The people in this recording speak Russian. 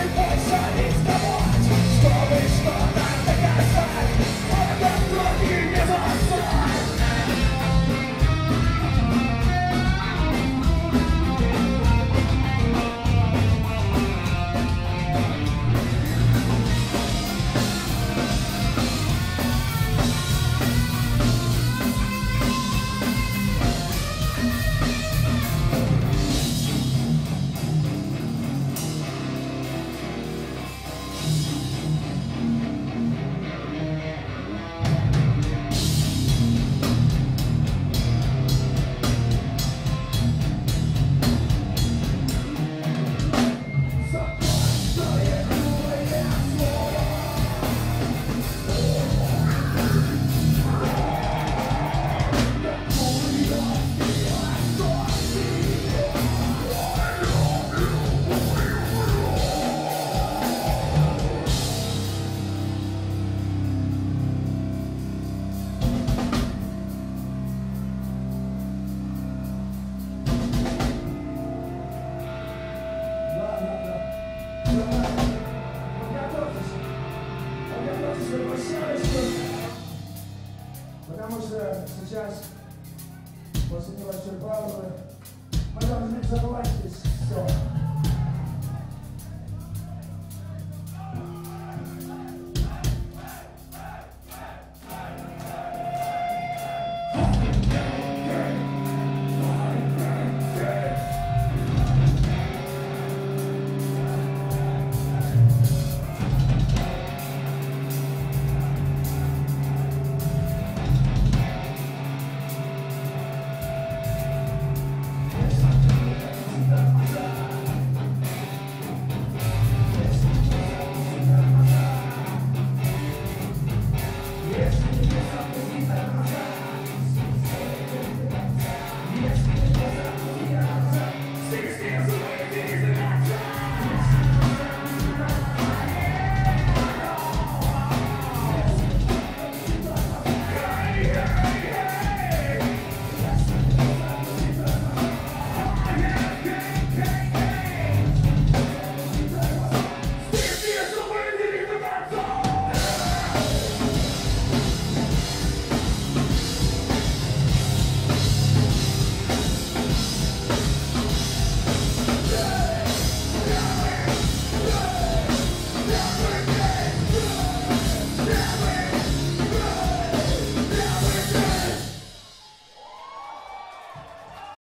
Vacation я соглашаюсь. Потому что сейчас, после того, что Павла, мы должны взорвать здесь.